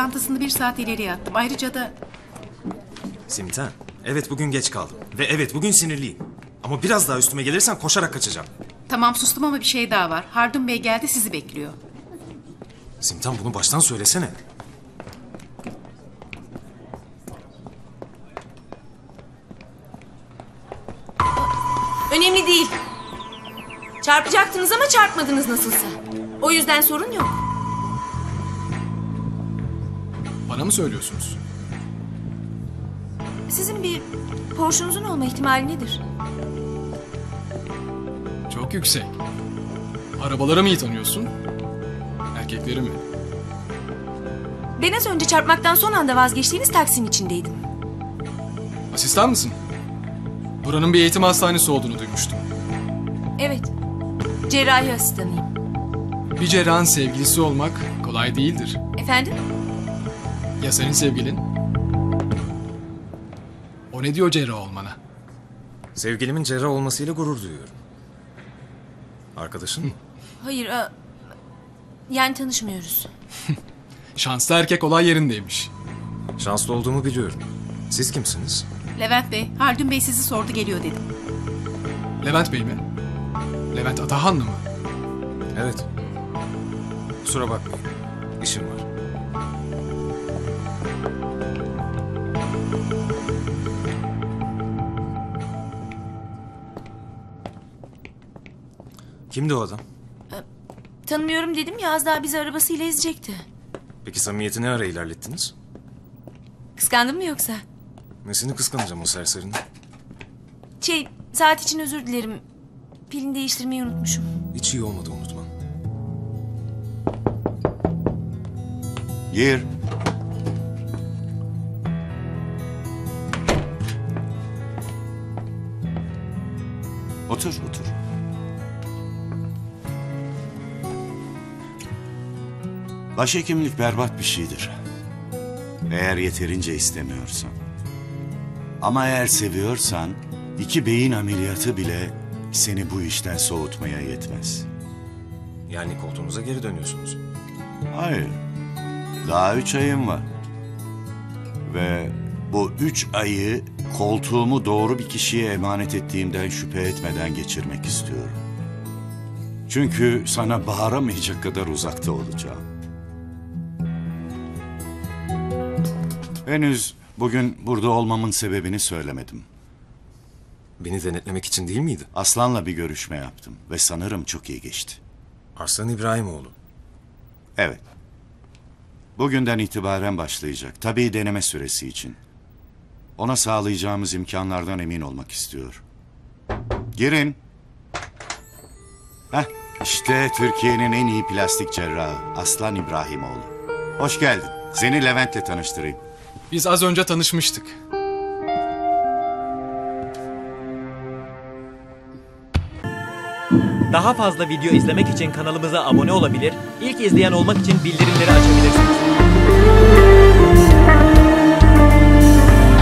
Toplantısını bir saat ileriye attım. Ayrıca da Simten, evet bugün geç kaldım. Ve evet bugün sinirliyim. Ama biraz daha üstüme gelirsen koşarak kaçacağım. tamam sustum ama bir şey daha var. Hardun Bey geldi sizi bekliyor. Simten bunu baştan söylesene. Önemli değil. Çarpacaktınız ama çarpmadınız nasılsa. O yüzden sorun yok. Bana mı söylüyorsunuz? Sizin bir Porsche'unuzun olma ihtimali nedir? Çok yüksek. Arabaları mı iyi tanıyorsun? Erkekleri mi? Ben az önce çarpmaktan son anda vazgeçtiğiniz taksin içindeydim. Asistan mısın? Buranın bir eğitim hastanesi olduğunu duymuştum. Evet. Cerrahi asistanıyım. Bir cerrahın sevgilisi olmak kolay değildir. Efendim? Ya senin sevgilin? O ne diyor cerrah olmana? Sevgilimin cerrah olmasıyla gurur duyuyorum. Arkadaşın mı? Hayır. a- yani tanışmıyoruz. Şanslı erkek olay yerindeymiş. Şanslı olduğumu biliyorum. Siz kimsiniz? Levent Bey, Hardun Bey sizi sordu geliyor dedim. Levent Bey mi? Levent Atahanlı mı? Evet. Kusura bakmayın. İşim var. Kimdi o adam? Tanımıyorum dedim ya az daha bizi arabasıyla ezecekti. Peki samimiyeti ne ara ilerlettiniz? Kıskandın mı yoksa? Nesini kıskanacağım o serserinin? Şey saat için özür dilerim. Pilini değiştirmeyi unutmuşum. Hiç iyi olmadı unutman. Gir. Otur, otur. Başhekimlik berbat bir şeydir. Eğer yeterince istemiyorsan. Ama eğer seviyorsan, iki beyin ameliyatı bile seni bu işten soğutmaya yetmez. Yani koltuğunuza geri dönüyorsunuz. Hayır. Daha üç ayım var. Ve bu üç ayı koltuğumu doğru bir kişiye emanet ettiğimden şüphe etmeden geçirmek istiyorum. Çünkü sana bağıramayacak kadar uzakta olacağım. Henüz bugün burada olmamın sebebini söylemedim. Beni denetlemek için değil miydi? Aslan'la bir görüşme yaptım ve sanırım çok iyi geçti. Arslan İbrahimoğlu. Evet. Bugünden itibaren başlayacak. Tabii deneme süresi için. Ona sağlayacağımız imkanlardan emin olmak istiyor. Girin. Heh, işte Türkiye'nin en iyi plastik cerrahı Aslan İbrahimoğlu. Hoş geldin. Seni Levent'le tanıştırayım. Biz az önce tanışmıştık. Daha fazla video izlemek için kanalımıza abone olabilir, ilk izleyen olmak için bildirimleri açabilirsiniz.